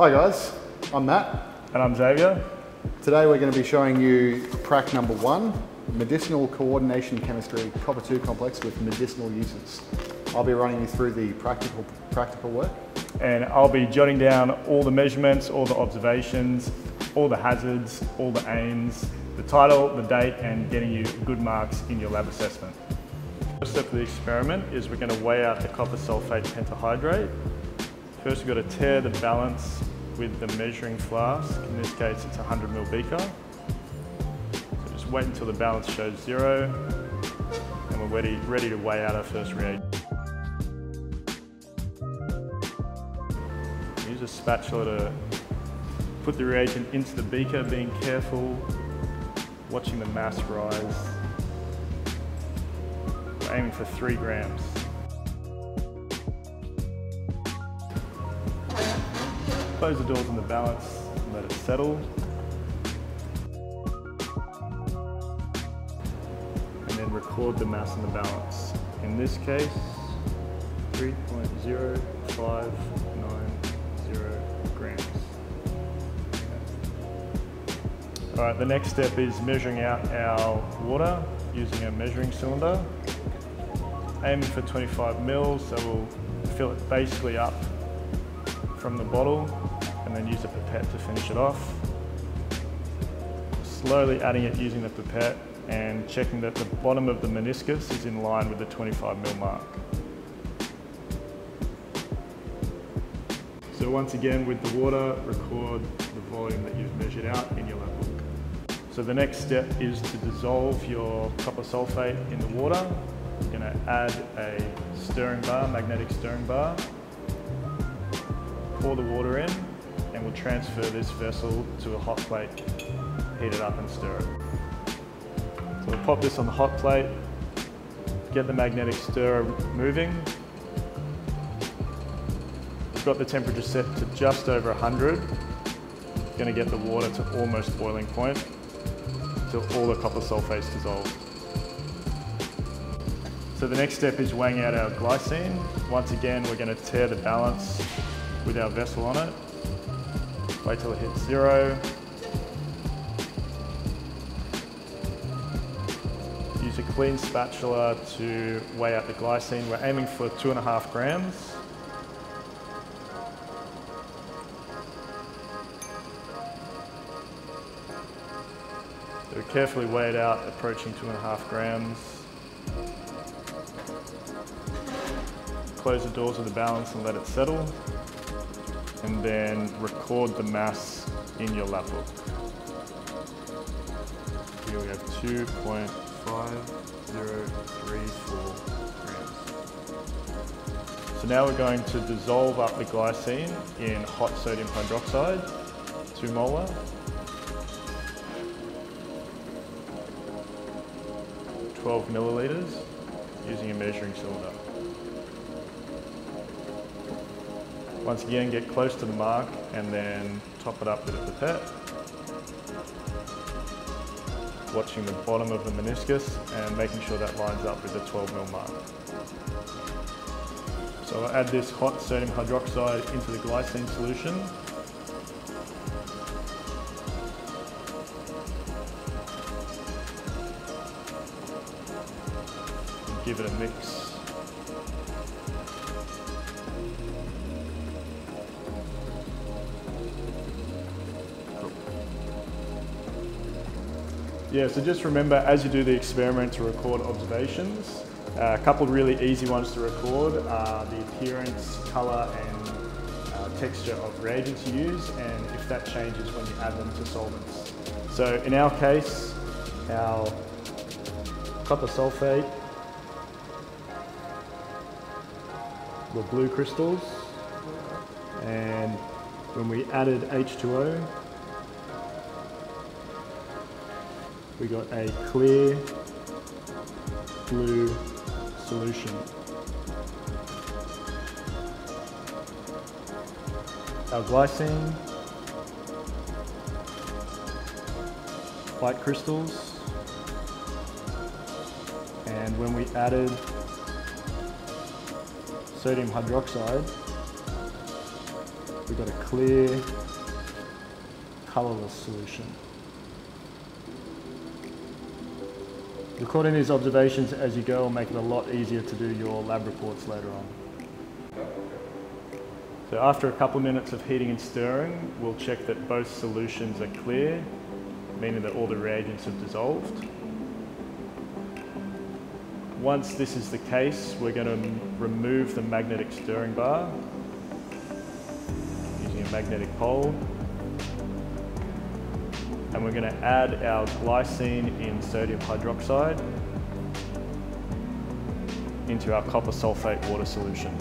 Hi guys, I'm Matt. And I'm Xavier. Today we're going to be showing you prac number one, medicinal coordination chemistry copper 2 complex with medicinal uses. I'll be running you through the practical, practical work. And I'll be jotting down all the measurements, all the observations, all the hazards, all the aims, the title, the date, and getting you good marks in your lab assessment. First step of the experiment is we're going to weigh out the copper sulfate pentahydrate. First we've got to tare the balance with the measuring flask. In this case it's a 100 ml beaker. So just wait until the balance shows zero and we're ready, ready to weigh out our first reagent. Use a spatula to put the reagent into the beaker, being careful, watching the mass rise. We're aiming for three grams. Close the doors on the balance and let it settle. And then record the mass on the balance. In this case, 3.0590 grams. All right, the next step is measuring out our water using a measuring cylinder. Aiming for 25 mils, so we'll fill it basically up from the bottle and then use a pipette to finish it off. Slowly adding it using the pipette and checking that the bottom of the meniscus is in line with the 25 mil mark. So once again with the water, record the volume that you've measured out in your lab book. So the next step is to dissolve your copper sulfate in the water. You're going to add a stirring bar, magnetic stirring bar, pour the water in and we'll transfer this vessel to a hot plate, heat it up and stir it. So we'll pop this on the hot plate, get the magnetic stirrer moving. We've got the temperature set to just over 100. Going to get the water to almost boiling point until all the copper sulfate's dissolved. So the next step is weighing out our glycine. Once again, we're going to tare the balance with our vessel on it. Wait till it hits zero. Use a clean spatula to weigh out the glycine. We're aiming for two and a half grams. So carefully weigh it out, approaching two and a half grams. Close the doors of the balance and let it settle and then record the mass in your book. Here we have 2.5034 grams. So now we're going to dissolve up the glycine in hot sodium hydroxide, 2 molar. Twelve milliliters using a measuring cylinder. Once again, get close to the mark and then top it up with a pipette. Watching the bottom of the meniscus and making sure that lines up with the 12 mil mark. So I'll add this hot sodium hydroxide into the glycine solution. Give it a mix Yeah, so just remember as you do the experiment to record observations. Uh, a couple really easy ones to record are the appearance, colour and uh, texture of reagents you use and if that changes when you add them to solvents. So in our case, our copper sulfate were blue crystals and when we added H2O we got a clear blue solution. Our glycine, white crystals, and when we added sodium hydroxide, we've got a clear, colourless solution. Recording these observations as you go will make it a lot easier to do your lab reports later on. So after a couple minutes of heating and stirring, we'll check that both solutions are clear, meaning that all the reagents have dissolved. Once this is the case, we're going to remove the magnetic stirring bar using a magnetic pole and we're going to add our glycine in sodium hydroxide into our copper sulfate water solution.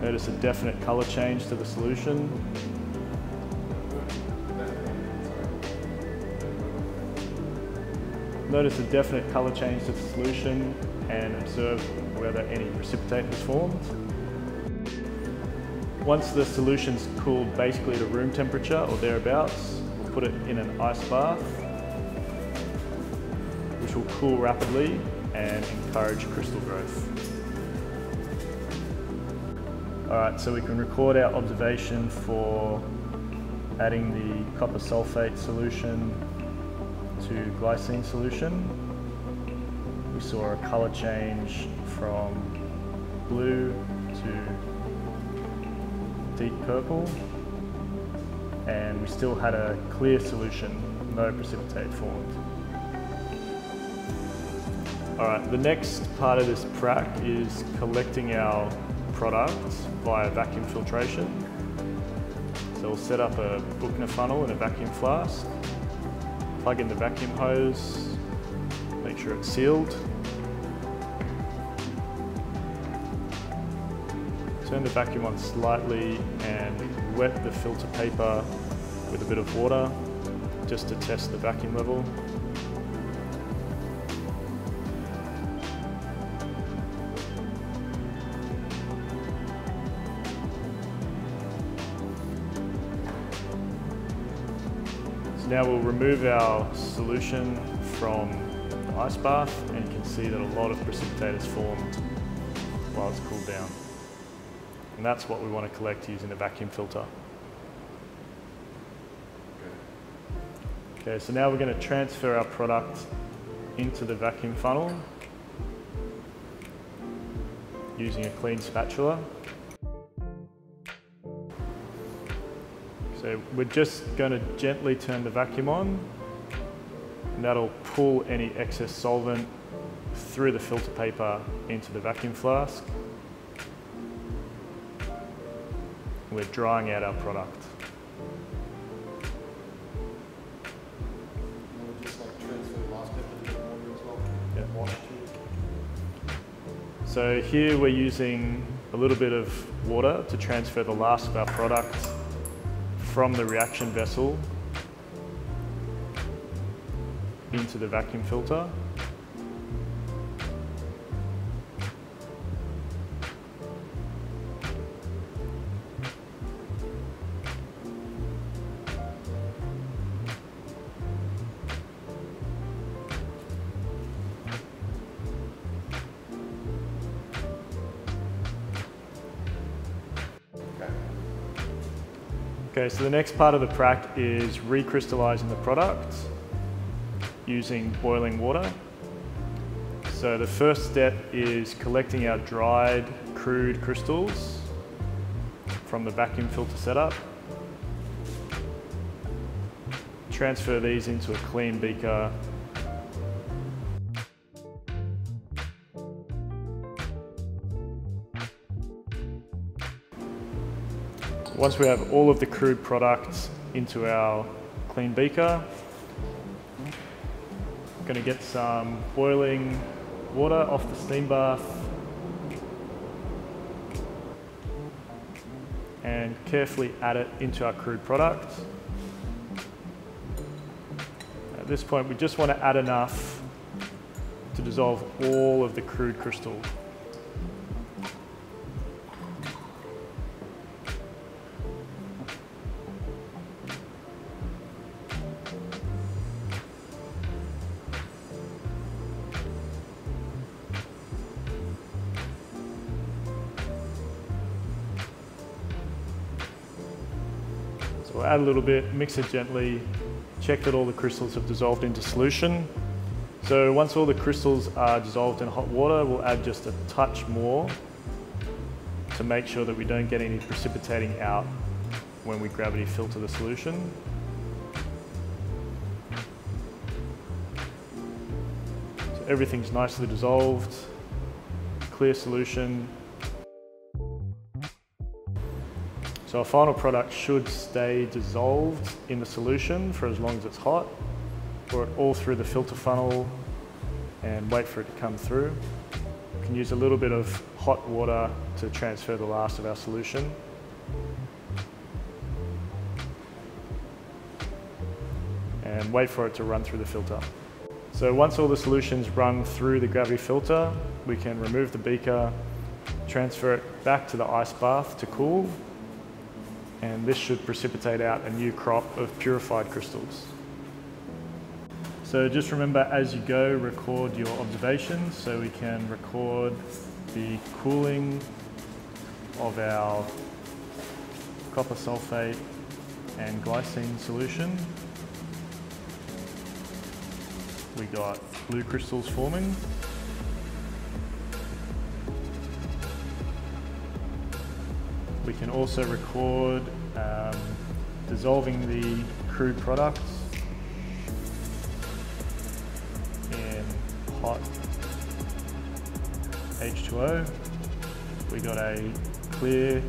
Notice a definite colour change to the solution. Notice a definite colour change to the solution and observe whether any precipitate was formed. Once the solution's cooled basically to room temperature or thereabouts, we'll put it in an ice bath, which will cool rapidly and encourage crystal growth. All right, so we can record our observation for adding the copper sulfate solution to glycine solution. We saw a color change from blue to deep purple and we still had a clear solution, no precipitate formed. Alright, the next part of this prac is collecting our product via vacuum filtration. So we'll set up a Buchner funnel in a vacuum flask, plug in the vacuum hose, make sure it's sealed, Turn the vacuum on slightly and wet the filter paper with a bit of water just to test the vacuum level. So now we'll remove our solution from the ice bath and you can see that a lot of precipitate has formed while it's cooled down. And that's what we want to collect using the vacuum filter. Okay, so now we're going to transfer our product into the vacuum funnel using a clean spatula. So we're just going to gently turn the vacuum on and that'll pull any excess solvent through the filter paper into the vacuum flask. We're drying out our product. So here we're using a little bit of water to transfer the last of our product from the reaction vessel into the vacuum filter. Okay, so the next part of the prac is recrystallizing the product using boiling water. So the first step is collecting our dried crude crystals from the vacuum filter setup. Transfer these into a clean beaker Once we have all of the crude products into our clean beaker, I'm going to get some boiling water off the steam bath and carefully add it into our crude product. At this point, we just want to add enough to dissolve all of the crude crystal add a little bit, mix it gently, check that all the crystals have dissolved into solution. So once all the crystals are dissolved in hot water, we'll add just a touch more to make sure that we don't get any precipitating out when we gravity filter the solution. So everything's nicely dissolved, clear solution. So our final product should stay dissolved in the solution for as long as it's hot. Pour it all through the filter funnel and wait for it to come through. We can use a little bit of hot water to transfer the last of our solution. And wait for it to run through the filter. So once all the solutions run through the gravity filter, we can remove the beaker, transfer it back to the ice bath to cool, and this should precipitate out a new crop of purified crystals. So just remember as you go, record your observations. So we can record the cooling of our copper sulfate and glycine solution. We got blue crystals forming. We can also record um, dissolving the crude products in hot H2O. We got a clear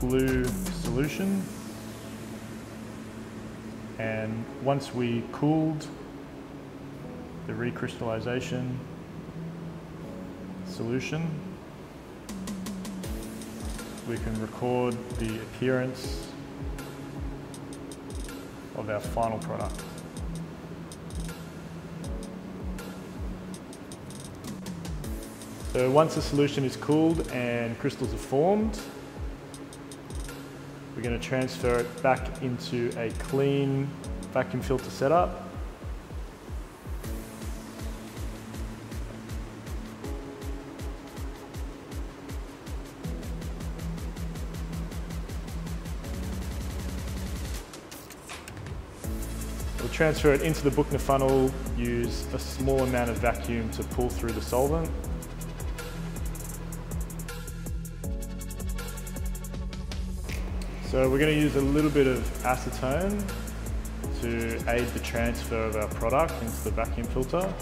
blue solution. And once we cooled the recrystallization solution, we can record the appearance of our final product. So once the solution is cooled and crystals are formed, we're going to transfer it back into a clean vacuum filter setup. Transfer it into the Buchner funnel, use a small amount of vacuum to pull through the solvent. So we're going to use a little bit of acetone to aid the transfer of our product into the vacuum filter.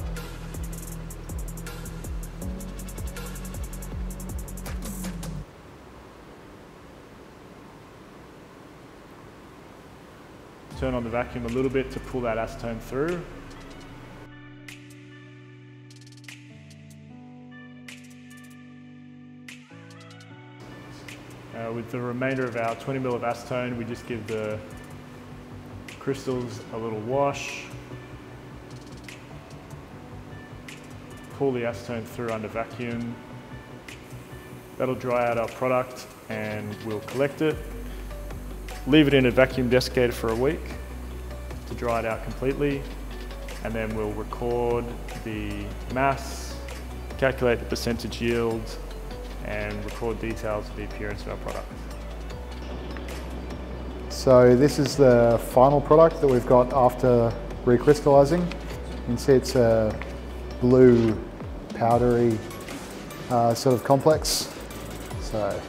Turn on the vacuum a little bit to pull that acetone through. Uh, with the remainder of our 20 ml of acetone, we just give the crystals a little wash. Pull the acetone through under vacuum. That'll dry out our product and we'll collect it. Leave it in a vacuum desiccator for a week to dry it out completely. And then we'll record the mass, calculate the percentage yield, and record details of the appearance of our product. So this is the final product that we've got after recrystallizing. You can see it's a blue powdery uh, sort of complex. So